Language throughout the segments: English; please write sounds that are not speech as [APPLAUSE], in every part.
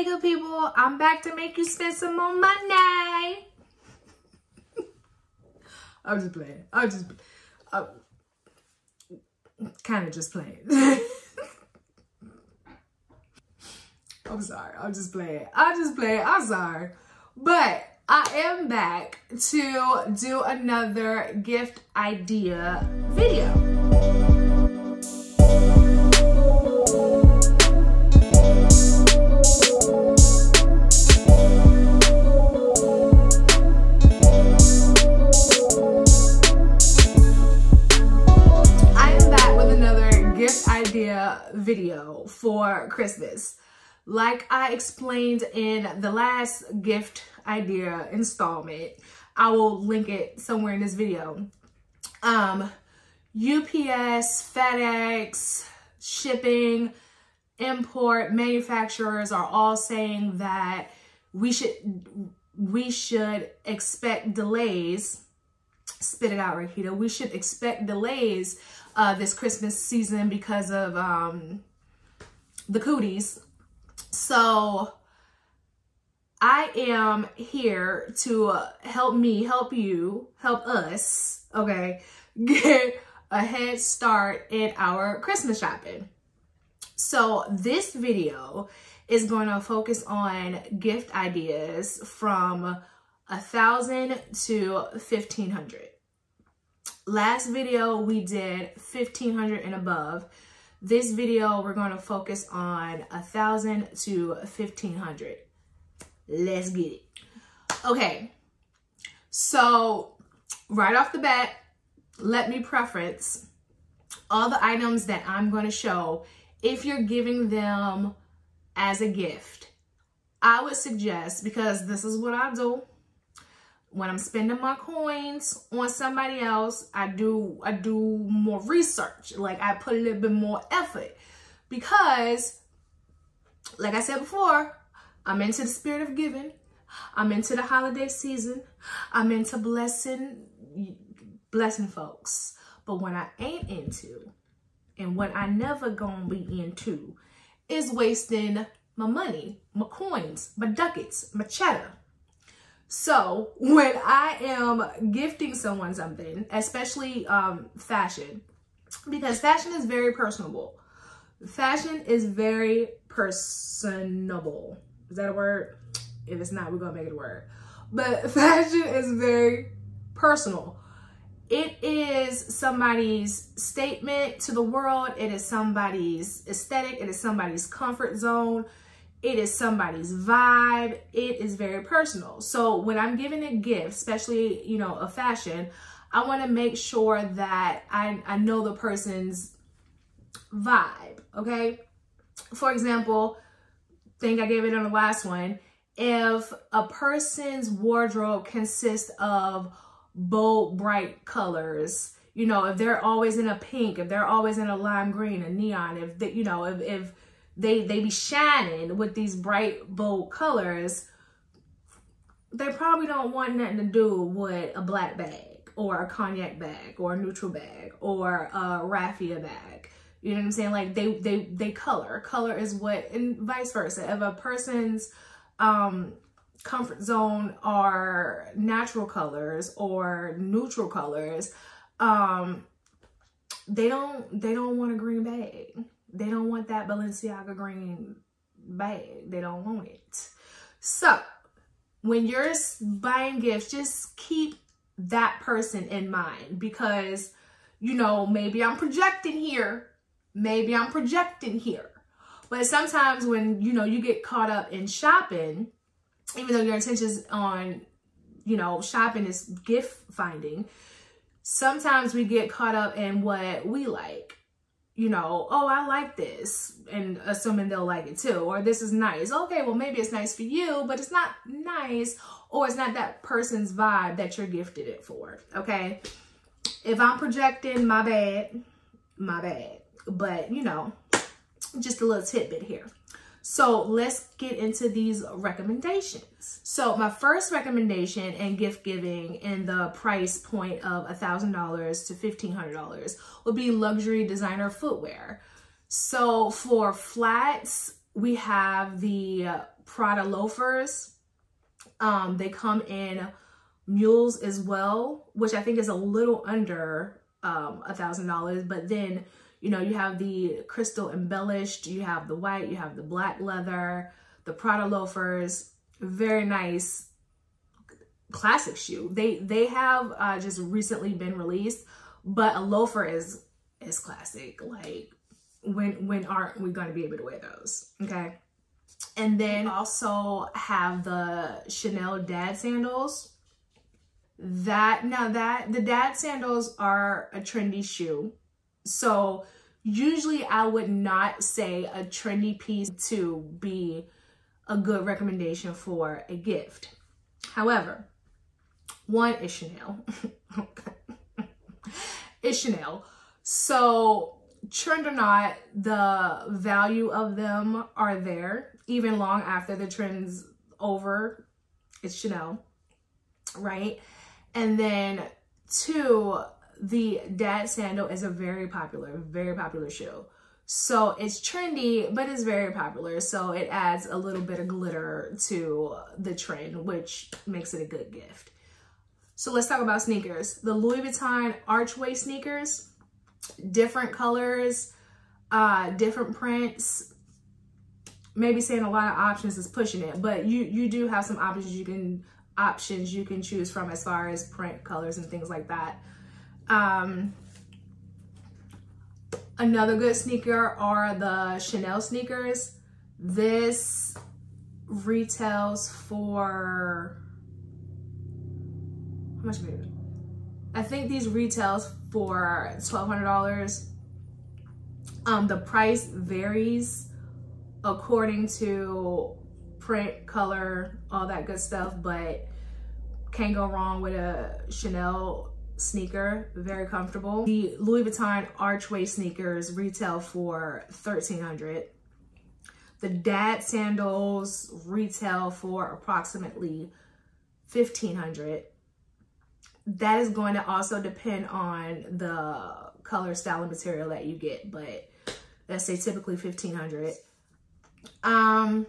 Hey, good people, I'm back to make you spend some more money. [LAUGHS] I'm just playing. I'm just, I'm kind of just playing. [LAUGHS] I'm sorry. I'm just playing. I'm just playing. I'm sorry. But I am back to do another gift idea video. Video for Christmas. Like I explained in the last gift idea installment, I will link it somewhere in this video. Um, UPS, FedEx, shipping, import, manufacturers are all saying that we should we should expect delays. Spit it out, Rakeedah. We should expect delays uh, this Christmas season because of um, the cooties. So I am here to help me, help you, help us, okay, [LAUGHS] get a head start in our Christmas shopping. So this video is going to focus on gift ideas from a thousand to fifteen hundred. Last video we did 1500 and above. This video we're going to focus on a thousand to 1500. Let's get it. Okay, so right off the bat, let me preference all the items that I'm going to show if you're giving them as a gift. I would suggest, because this is what I do, when I'm spending my coins on somebody else, I do I do more research. Like I put a little bit more effort because like I said before, I'm into the spirit of giving. I'm into the holiday season. I'm into blessing blessing folks. But what I ain't into and what I never gonna be into is wasting my money, my coins, my ducats, my cheddar so [LAUGHS] when I am gifting someone something, especially um, fashion, because fashion is very personable. Fashion is very personable. Is that a word? If it's not, we're to make it a word. But [LAUGHS] fashion is very personal. It is somebody's statement to the world. It is somebody's aesthetic. It is somebody's comfort zone it is somebody's vibe. It is very personal. So when I'm giving a gift, especially, you know, a fashion, I want to make sure that I, I know the person's vibe, okay? For example, think I gave it on the last one. If a person's wardrobe consists of bold, bright colors, you know, if they're always in a pink, if they're always in a lime green, a neon, if they, you know, if, if they they be shining with these bright bold colors they probably don't want nothing to do with a black bag or a cognac bag or a neutral bag or a raffia bag. You know what i'm saying? Like they they they color. Color is what and vice versa. If a person's um comfort zone are natural colors or neutral colors um they don't they don't want a green bag they don't want that Balenciaga green bag. They don't want it. So when you're buying gifts, just keep that person in mind because, you know, maybe I'm projecting here. Maybe I'm projecting here. But sometimes when, you know, you get caught up in shopping, even though your intentions on, you know, shopping is gift finding, sometimes we get caught up in what we like you know, oh, I like this, and assuming they'll like it too, or this is nice. Okay, well, maybe it's nice for you, but it's not nice, or it's not that person's vibe that you're gifted it for, okay? If I'm projecting, my bad, my bad. But, you know, just a little tidbit here. So let's get into these recommendations. So my first recommendation in gift giving in the price point of $1,000 to $1,500 would be luxury designer footwear. So for flats, we have the Prada loafers. Um, they come in mules as well, which I think is a little under um, a thousand dollars. But then, you know, you have the crystal embellished, you have the white, you have the black leather, the Prada loafers, very nice classic shoe. They they have uh, just recently been released, but a loafer is is classic. Like when when aren't we going to be able to wear those? Okay. And then also have the Chanel dad sandals. That now that the dad sandals are a trendy shoe. So usually I would not say a trendy piece to be a good recommendation for a gift. However, one is Chanel. [LAUGHS] it's Chanel. So trend or not, the value of them are there even long after the trend's over. It's Chanel, right? And then two, the dad sandal is a very popular, very popular shoe. So it's trendy, but it's very popular. So it adds a little bit of glitter to the trend, which makes it a good gift. So let's talk about sneakers. The Louis Vuitton Archway sneakers, different colors, uh, different prints. Maybe saying a lot of options is pushing it, but you you do have some options you can options you can choose from as far as print colors and things like that. Um, another good sneaker are the Chanel sneakers. This retails for how much maybe? I think these retails for $1,200. Um, the price varies according to print, color, all that good stuff, but can't go wrong with a Chanel sneaker, very comfortable. The Louis Vuitton Archway sneakers retail for 1300 The dad sandals retail for approximately 1500 that is going to also depend on the color, style, and material that you get. But let's say typically 1500 Um,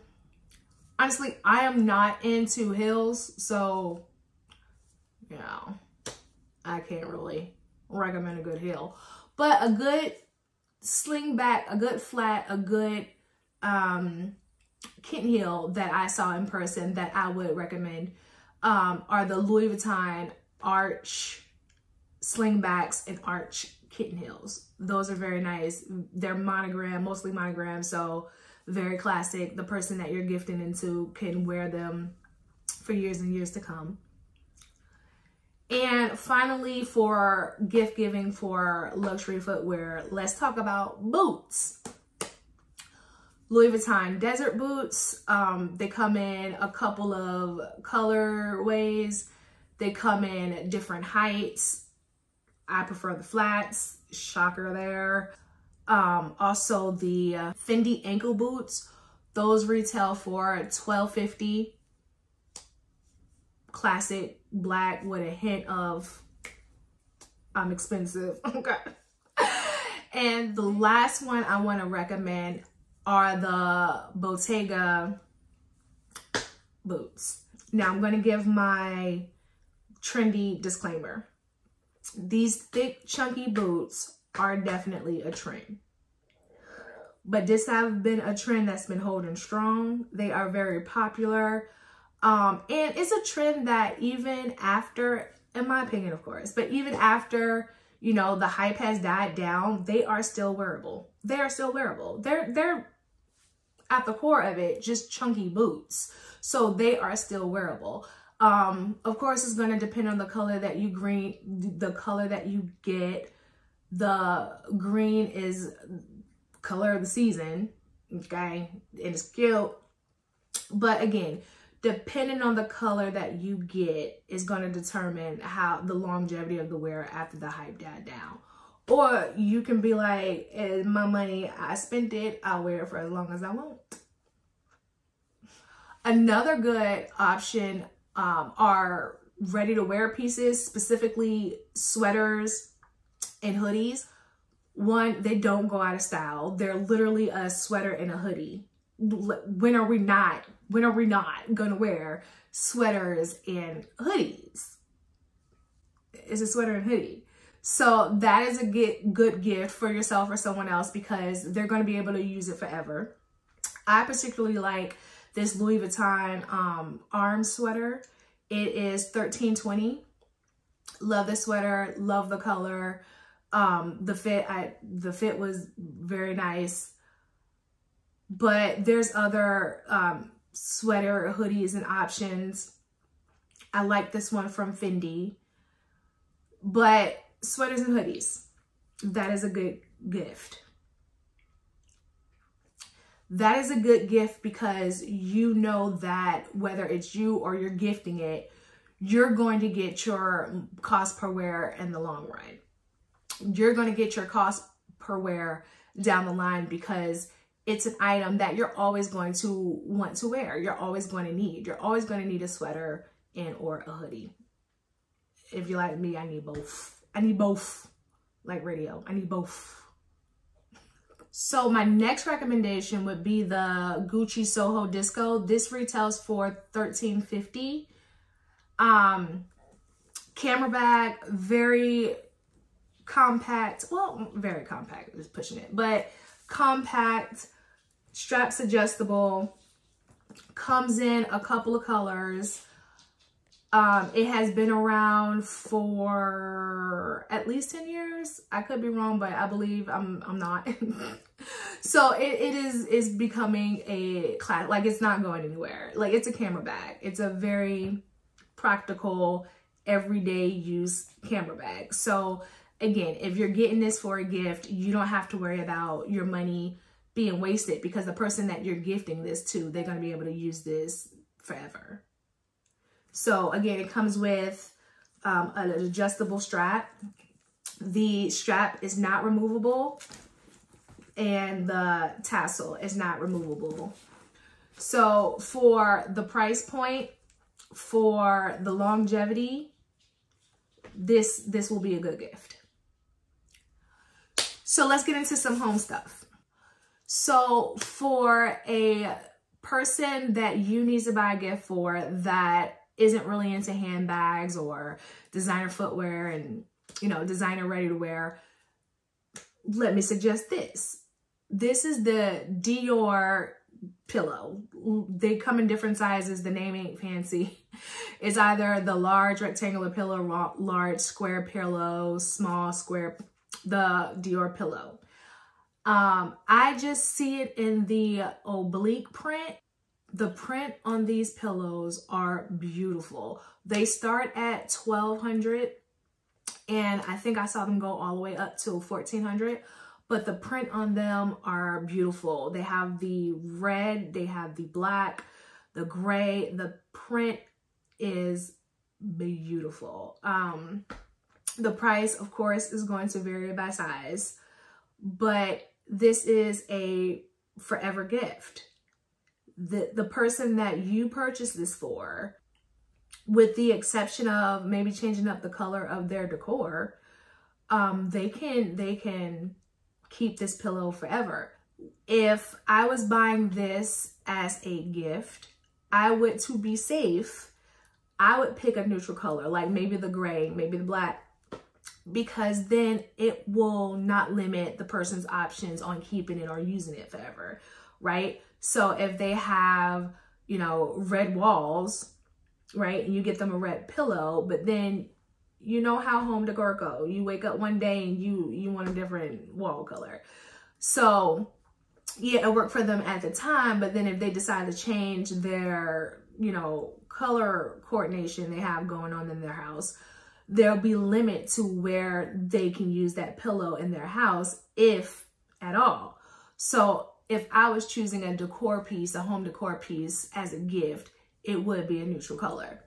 honestly, I am not into heels. So, you know, I can't really recommend a good heel. But a good sling back, a good flat, a good um, kitten heel that I saw in person that I would recommend um, are the Louis Vuitton arch slingbacks and arch kitten heels. Those are very nice. They're monogram, mostly monogram, so very classic. The person that you're gifting into can wear them for years and years to come. And finally, for gift giving for luxury footwear, let's talk about boots. Louis Vuitton desert boots. Um, they come in a couple of colorways. They come in different heights. I prefer the flats, shocker there. Um, also the uh, Fendi ankle boots, those retail for $12.50. Classic black with a hint of I'm expensive. [LAUGHS] Okay. and the last one I want to recommend are the Bottega boots. Now I'm going to give my trendy disclaimer. These thick, chunky boots are definitely a trend. But this have been a trend that's been holding strong. They are very popular. Um, and it's a trend that even after, in my opinion, of course, but even after, you know, the hype has died down, they are still wearable. They are still wearable. They're, they're at the core of it, just chunky boots. So they are still wearable. Um, of course, it's going to depend on the color that you green, the color that you get. The green is color of the season, okay? And it's cute. But again, depending on the color that you get is going to determine how the longevity of the wear after the hype died down. Or you can be like, eh, my money, I spent it, I'll wear it for as long as I want. Another good option um, are ready to wear pieces, specifically sweaters and hoodies. One, they don't go out of style. They're literally a sweater and a hoodie. When are we not when are we not gonna wear sweaters and hoodies? It's a sweater and hoodie. So that is a get, good gift for yourself or someone else because they're going to be able to use it forever. I particularly like this Louis Vuitton um, arm sweater. It is 1320. Love the sweater, love the color. Um, the fit, I the fit was very nice. But there's other um, sweater hoodies and options. I like this one from Fendi. But sweaters and hoodies, that is a good gift. That is a good gift because you know that whether it's you or you're gifting it, you're going to get your cost per wear in the long run. You're going to get your cost per wear down the line because it's an item that you're always going to want to wear. You're always going to need. You're always going to need a sweater and or a hoodie. If you're like me, I need both. I need both. Like radio, I need both. So my next recommendation would be the Gucci Soho Disco. This retails for $13.50. Um, camera bag, very compact. Well, very compact is pushing it, but compact, straps adjustable, comes in a couple of colors. Um, it has been around for at least 10 years. I could be wrong, but I believe I'm, I'm not. [LAUGHS] so it, it is, is becoming a class, like it's not going anywhere. Like it's a camera bag. It's a very practical, everyday use camera bag. So again, if you're getting this for a gift, you don't have to worry about your money being wasted because the person that you're gifting this to, they're going to be able to use this forever. So again, it comes with um, an adjustable strap. The strap is not removable and the tassel is not removable. So for the price point, for the longevity, this, this will be a good gift. So let's get into some home stuff. So for a person that you need to buy a gift for that isn't really into handbags or designer footwear and, you know, designer ready to wear, let me suggest this. This is the Dior pillow. They come in different sizes. The name ain't fancy. It's either the large rectangular pillow, large square pillow, small square, the Dior pillow. Um, I just see it in the oblique print the print on these pillows are beautiful. They start at 1200 and I think I saw them go all the way up to 1400 but the print on them are beautiful. They have the red, they have the black, the gray. The print is beautiful. Um, the price, of course, is going to vary by size, but this is a forever gift the, the person that you purchased this for, with the exception of maybe changing up the color of their decor, um, they can, they can keep this pillow forever. If I was buying this as a gift, I would, to be safe, I would pick a neutral color, like maybe the gray, maybe the black, because then it will not limit the person's options on keeping it or using it forever, right? So if they have, you know, red walls, right, and you get them a red pillow, but then you know how home decor go. You wake up one day and you you want a different wall color. So yeah, it worked for them at the time, but then if they decide to change their, you know, color coordination they have going on in their house, there'll be limit to where they can use that pillow in their house, if at all. So if I was choosing a decor piece, a home decor piece as a gift, it would be a neutral color.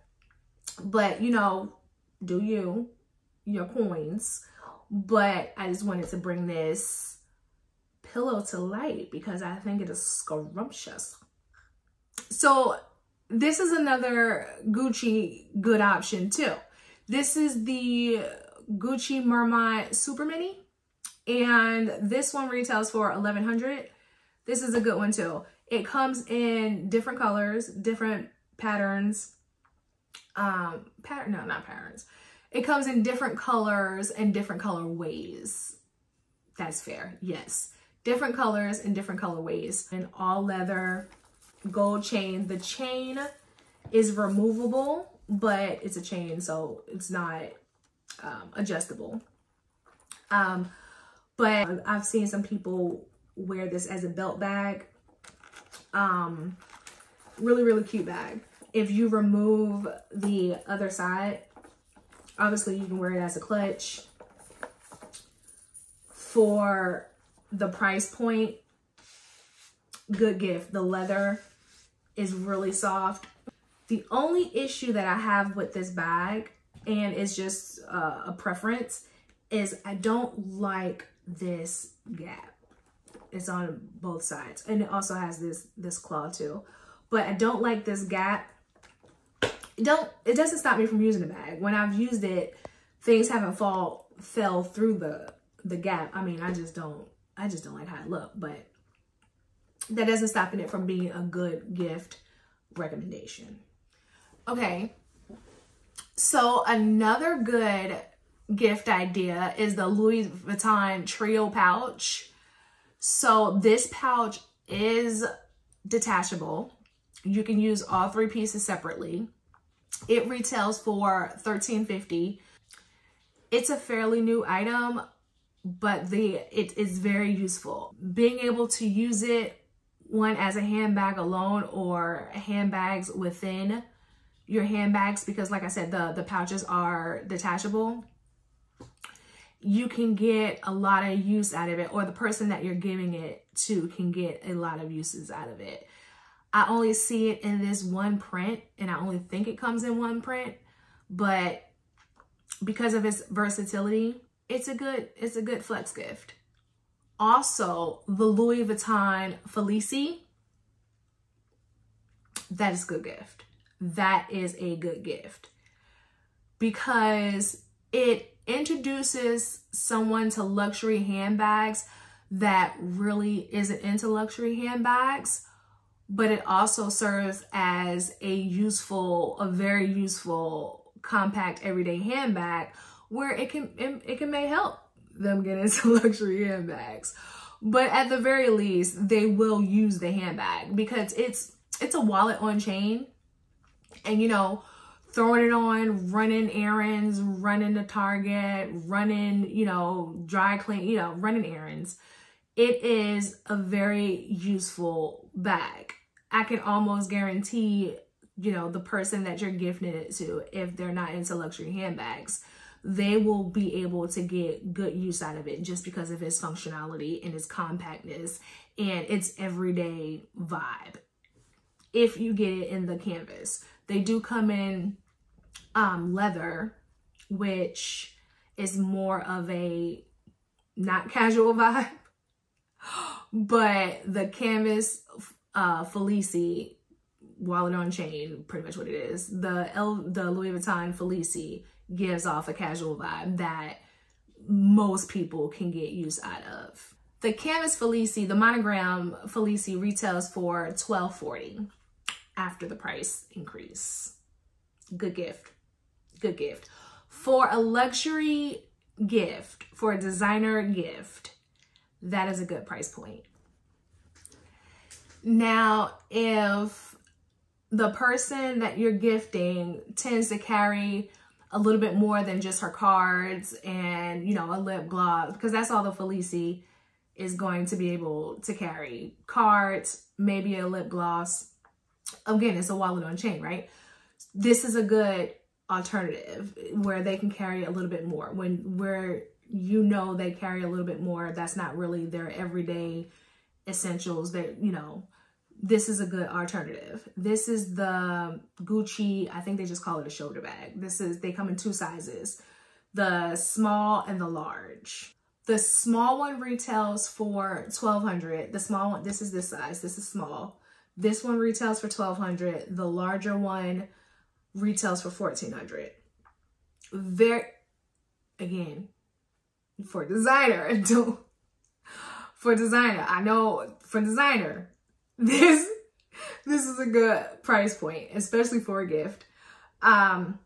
But, you know, do you, your coins. But I just wanted to bring this pillow to light because I think it is scrumptious. So this is another Gucci good option too. This is the Gucci Marmont Super Mini. And this one retails for 1100 this is a good one too. It comes in different colors, different patterns. Um, pattern, no, not patterns. It comes in different colors and different color ways. That's fair, yes. Different colors and different color ways. And all leather gold chain. The chain is removable, but it's a chain, so it's not um, adjustable. Um, but I've seen some people wear this as a belt bag. Um, really, really cute bag. If you remove the other side, obviously you can wear it as a clutch. For the price point, good gift. The leather is really soft. The only issue that I have with this bag, and it's just uh, a preference, is I don't like this gap. It's on both sides. And it also has this, this claw too. But I don't like this gap. It don't it doesn't stop me from using the bag. When I've used it, things haven't fall fell through the the gap. I mean, I just don't I just don't like how it look, but that doesn't stop it from being a good gift recommendation. Okay, so another good gift idea is the Louis Vuitton Trio pouch. So this pouch is detachable. You can use all three pieces separately. It retails for $13.50. It's a fairly new item, but the it is very useful. Being able to use it one as a handbag alone or handbags within your handbags because like I said, the, the pouches are detachable. You can get a lot of use out of it or the person that you're giving it to can get a lot of uses out of it. I only see it in this one print and I only think it comes in one print, but because of its versatility, it's a good, it's a good flex gift. Also, the Louis Vuitton Felicie. That is a good gift. That is a good gift because it introduces someone to luxury handbags that really isn't into luxury handbags, but it also serves as a useful, a very useful compact everyday handbag where it can it, it can may help them get into [LAUGHS] luxury handbags. But at the very least, they will use the handbag because it's it's a wallet on chain. And you know, throwing it on, running errands, running to Target, running, you know, dry clean, you know, running errands. It is a very useful bag. I can almost guarantee, you know, the person that you're gifting it to, if they're not into luxury handbags, they will be able to get good use out of it just because of its functionality and its compactness and its everyday vibe. If you get it in the canvas, they do come in um, leather, which is more of a not [LAUGHS] casual vibe, but the canvas uh, Felicie wallet on chain, pretty much what it is. The L, the Louis Vuitton Felicie gives off a casual vibe that most people can get use out of. The canvas Felicie, the monogram Felicie retails for $12.40 after the price increase. Good gift, good gift. For a luxury gift, for a designer gift, that is a good price point. Now, if the person that you're gifting tends to carry a little bit more than just her cards and, you know, a lip gloss, because that's all the Felicie is going to be able to carry. Cards, maybe a lip gloss. Again, it's a wallet on chain, right? This is a good alternative where they can carry a little bit more. When where you know they carry a little bit more, that's not really their everyday essentials that, you know, this is a good alternative. This is the Gucci, I think they just call it a shoulder bag. This is, they come in two sizes, the small and the large. The small one retails for 1200 The small one, this is this size, this is small. This one retails for 1200 The larger one retails for 1400 Very, again, for designer, [LAUGHS] don't, for designer, I know for designer, [LAUGHS] this this is a good price point, especially for a gift. Um,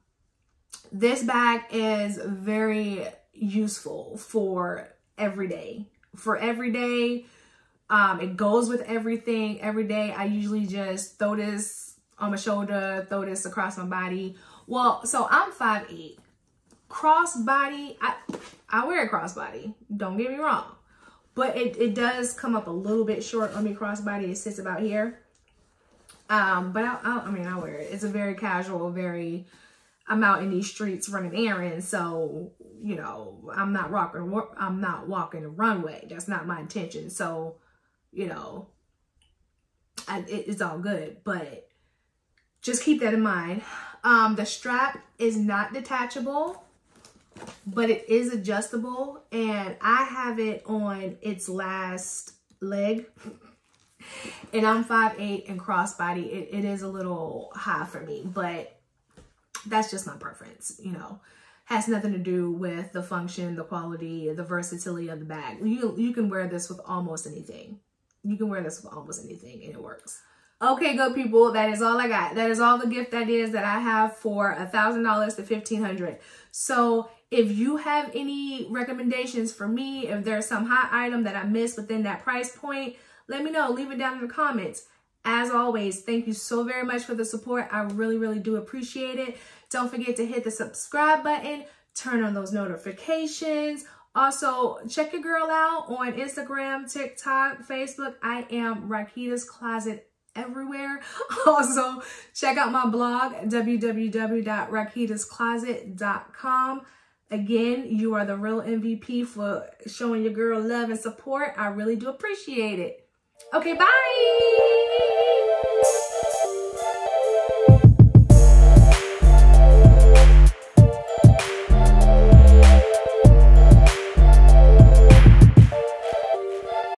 this bag is very useful for every day. For every day, um, it goes with everything. Every day, I usually just throw this on my shoulder, throw this across my body. Well, so I'm 5'8". Crossbody, I, I wear a crossbody. Don't get me wrong. But it, it does come up a little bit short on me crossbody. It sits about here. Um, but I, I, I mean, I wear it. It's a very casual, very, I'm out in these streets running errands. So, you know, I'm not rocking, I'm not walking the runway. That's not my intention. So, you know, it's all good. But just keep that in mind. Um, the strap is not detachable, but it is adjustable. And I have it on its last leg and I'm 5'8 and crossbody, it, it is a little high for me, but that's just my preference, you know. Has nothing to do with the function, the quality, the versatility of the bag. You, you can wear this with almost anything. You can wear this with almost anything and it works. Okay, good people, that is all I got. That is all the gift ideas that I have for a $1,000 to 1500 So if you have any recommendations for me, if there's some hot item that I missed within that price point, let me know. Leave it down in the comments. As always, thank you so very much for the support. I really, really do appreciate it. Don't forget to hit the subscribe button, turn on those notifications. Also, check your girl out on Instagram, TikTok, Facebook. I am Rakeedah's Closet everywhere. [LAUGHS] Also, check out my blog, www.rakeedahscloset.com. Again, you are the real MVP for showing your girl love and support. I really do appreciate it. Okay, bye.